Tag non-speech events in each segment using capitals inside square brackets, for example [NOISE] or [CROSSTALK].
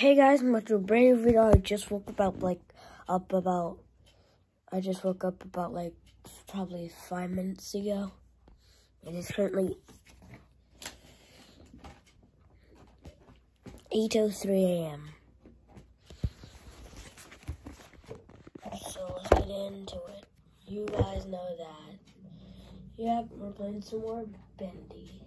Hey guys, I'm to a brand new video. I just woke up like up about I just woke up about like probably five minutes ago. It is currently 8.03 a.m. So let's get into it. You guys know that. Yep, we're playing some more Bendy.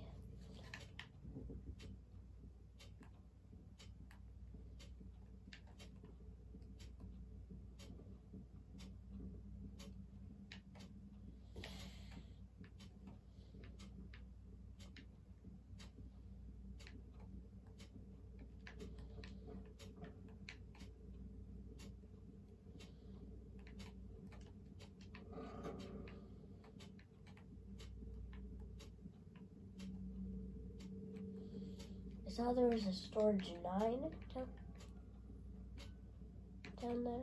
I saw there was a storage nine down, down there.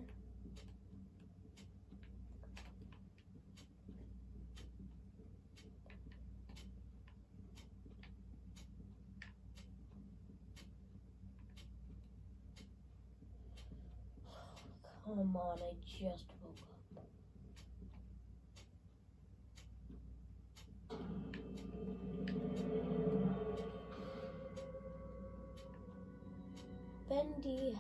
[SIGHS] Come on, I just Bendy.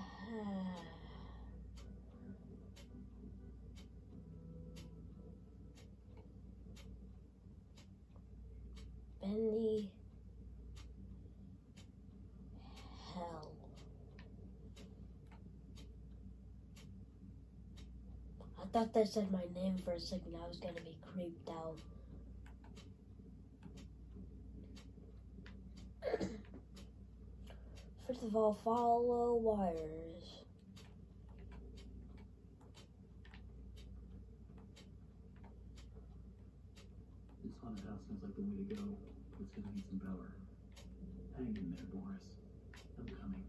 Hell. I thought that said my name for a second. I was gonna be creeped out. First of all, follow wires. This haunted house seems like the way to go. It's gonna need some power. Hang in there, Boris. I'm coming.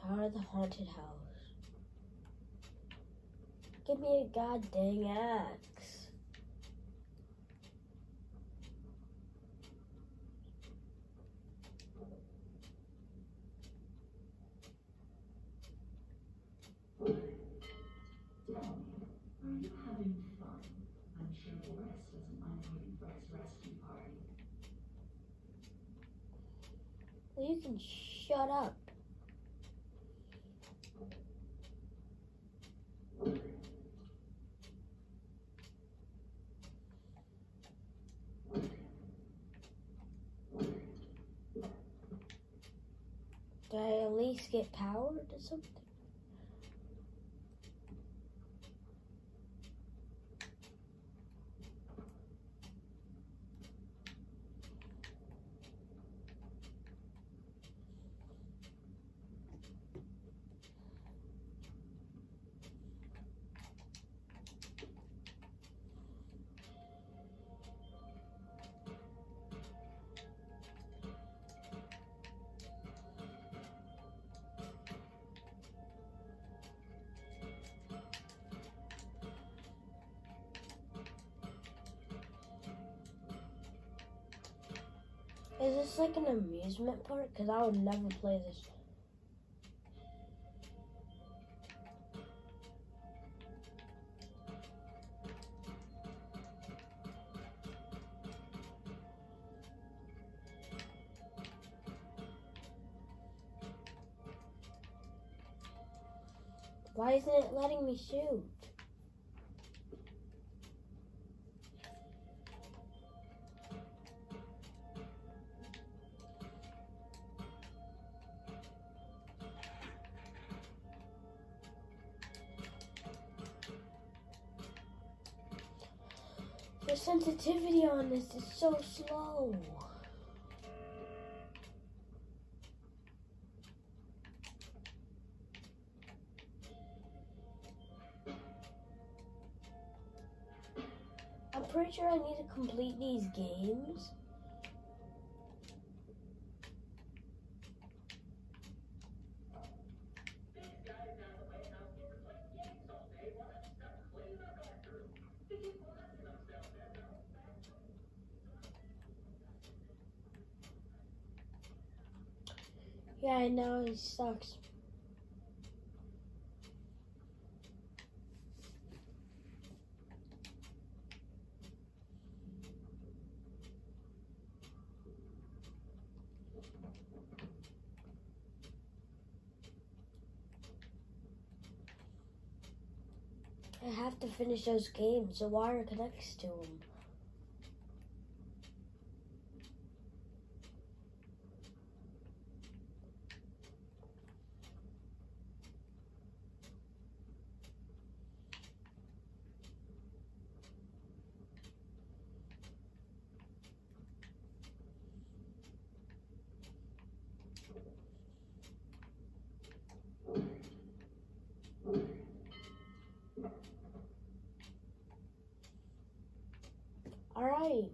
Power of the haunted house. Give me a god dang axe. Are you having fun? I'm sure Boris doesn't rescue party. Well, you can shut up. Did I at least get powered or something? Is this like an amusement park? Because I would never play this. Why isn't it letting me shoot? The sensitivity on this is so slow. I'm pretty sure I need to complete these games. Yeah, I know it sucks. I have to finish those games. The wire connects to them. All right.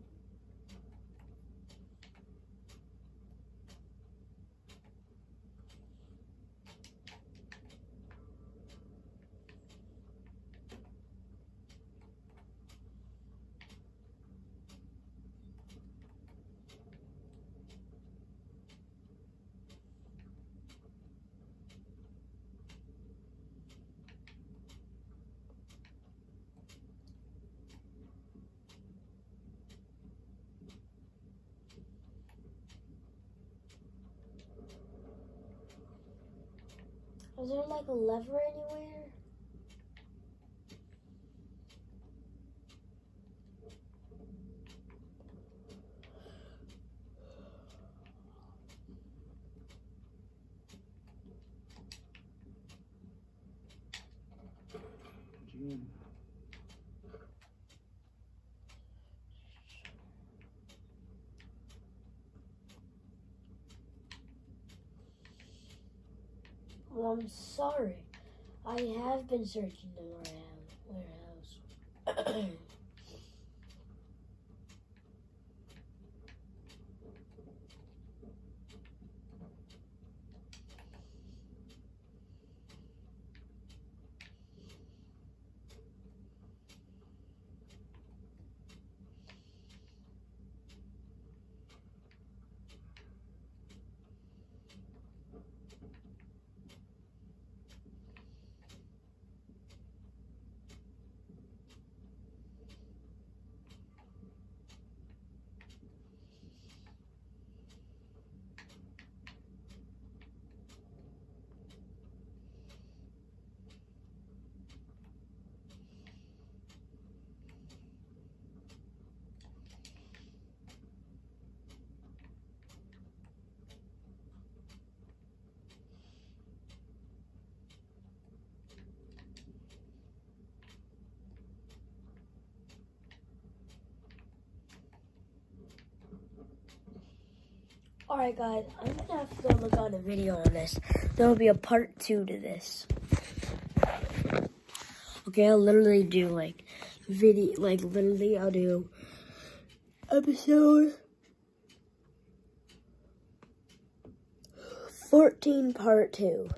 Is there like a lever anywhere? Gene. Well, I'm sorry. I have been searching the warehouse. Alright guys, I'm gonna have to go look on a video on this. There will be a part two to this. Okay, I'll literally do like video, like literally I'll do episode 14 part two.